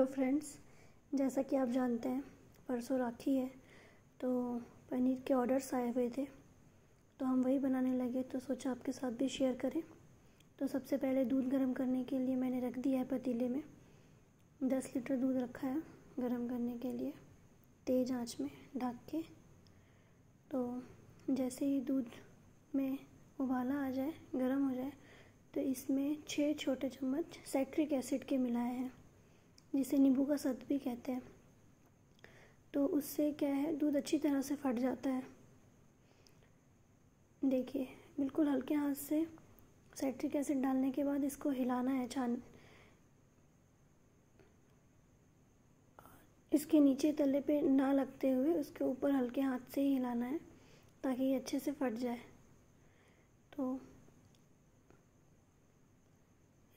Hello friends, जैसा कि आप जानते हैं, परसों राखी है तो पनीर के ऑर्डर्स आए हुए थे तो हम वही बनाने लगे तो सोचा आपके साथ भी शेयर करें। तो सबसे पहले दूध गर्म करने के लिए मैंने रख दिया है पतीले में। दस लीटर दूध रखा है गर्म करने के लिए, तेज़ आँच में ढक के। तो जैसे ही दूध में उबाला आ जाए, गर्म हो जाए तो इसमें छः छोटे चम्मच साइट्रिक एसिड के मिलाए हैं। जिसे नींबू का सत भी कहते हैं। तो उससे क्या है? दूध अच्छी तरह से फट जाता है। देखिए, बिल्कुल हल्के हाथ से साइट्रिक एसिड डालने के बाद इसको हिलाना है छान इसके नीचे तले पे ना लगते हुए उसके ऊपर हल्के हाथ से ही हिलाना है, ताकि ये अच्छे से फट जाए। तो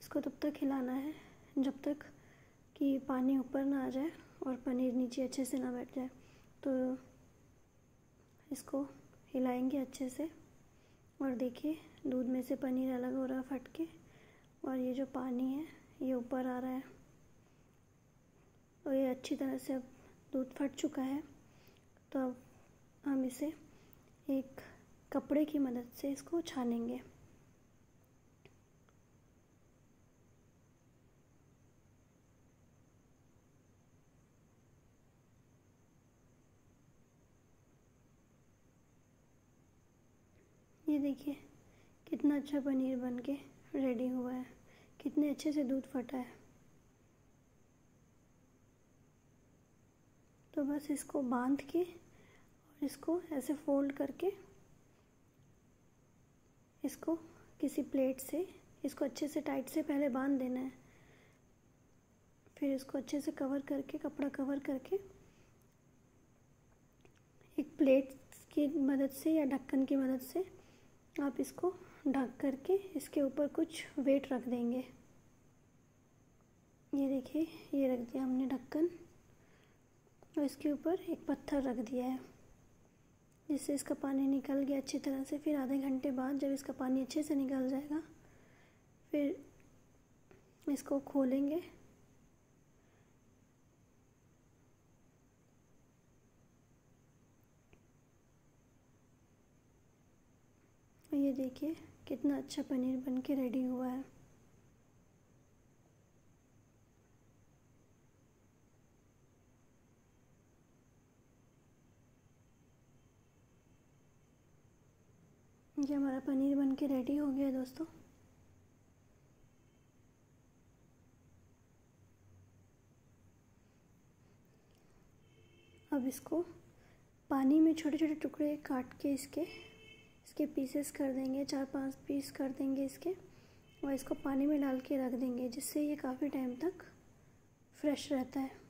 इसको तब तक हिलाना है, जब तक कि पानी ऊपर ना आ जाए और पनीर नीचे अच्छे से ना बैठ जाए। तो इसको हिलाएँगे अच्छे से और देखिए, दूध में से पनीर अलग हो रहा है फट के और ये जो पानी है, ये ऊपर आ रहा है। और ये अच्छी तरह से अब दूध फट चुका है। तो अब हम इसे एक कपड़े की मदद से इसको छानेंगे। ये देखिए, कितना अच्छा पनीर बन के रेडी हुआ है। कितने अच्छे से दूध फटा है। तो बस इसको बाँध के और इसको ऐसे फोल्ड करके इसको किसी प्लेट से, इसको अच्छे से टाइट से पहले बाँध देना है। फिर इसको अच्छे से कवर करके, कपड़ा कवर करके एक प्लेट की मदद से या ढक्कन की मदद से आप इसको ढक करके इसके ऊपर कुछ वेट रख देंगे। ये देखिए, ये रख दिया हमने ढक्कन। और इसके ऊपर एक पत्थर रख दिया है, जिससे इसका पानी निकल गया अच्छी तरह से। फिर आधे घंटे बाद जब इसका पानी अच्छे से निकल जाएगा, फिर इसको खोलेंगे। ये देखिए, कितना अच्छा पनीर बन के रेडी हुआ है। ये हमारा पनीर बन के रेडी हो गया दोस्तों। अब इसको पानी में छोटे छोटे टुकड़े काट के इसके इसके पीसेस कर देंगे, चार पाँच पीस कर देंगे इसके और इसको पानी में डाल के रख देंगे, जिससे ये काफ़ी टाइम तक फ्रेश रहता है।